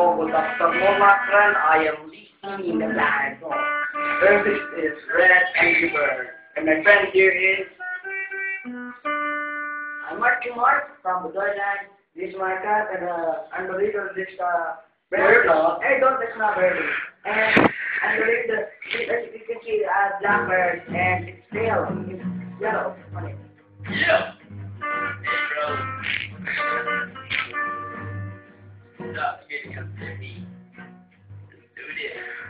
Hello, good afternoon, my friend. I am listening the live. First is Red Angry Bird. And my friend here is... I'm Martin Mark from Deutschland. This is my cat and uh, I'm the leader of this uh, bird. Hey, don't that's not bird. And I'm the leader. As you can see, uh, black bird and its tail is yellow. Yeah.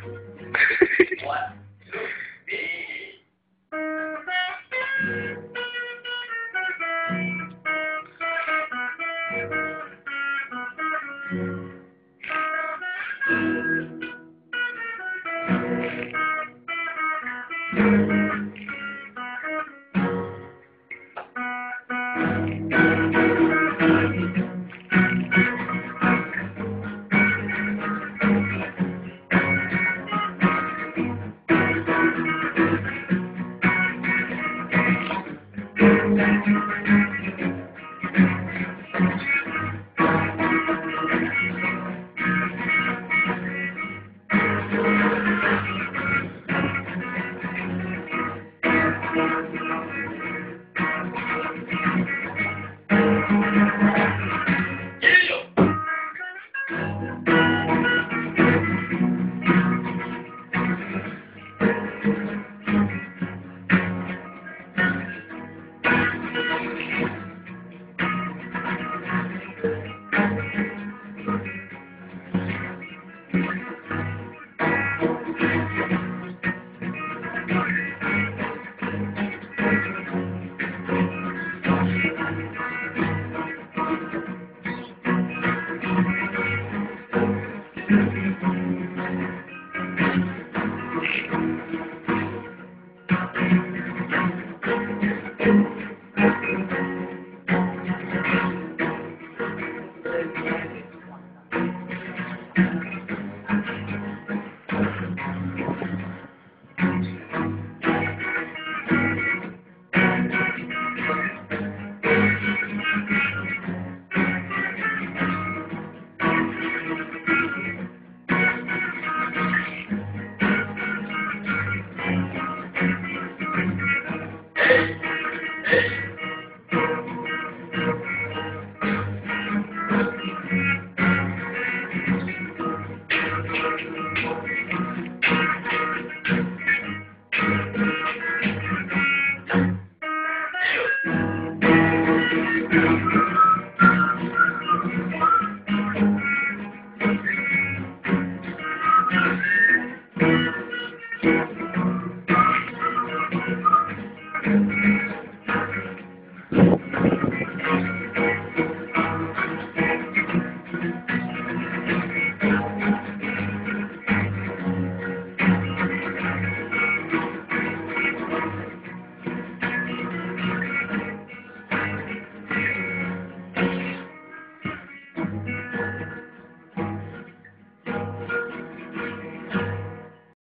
One, two, three.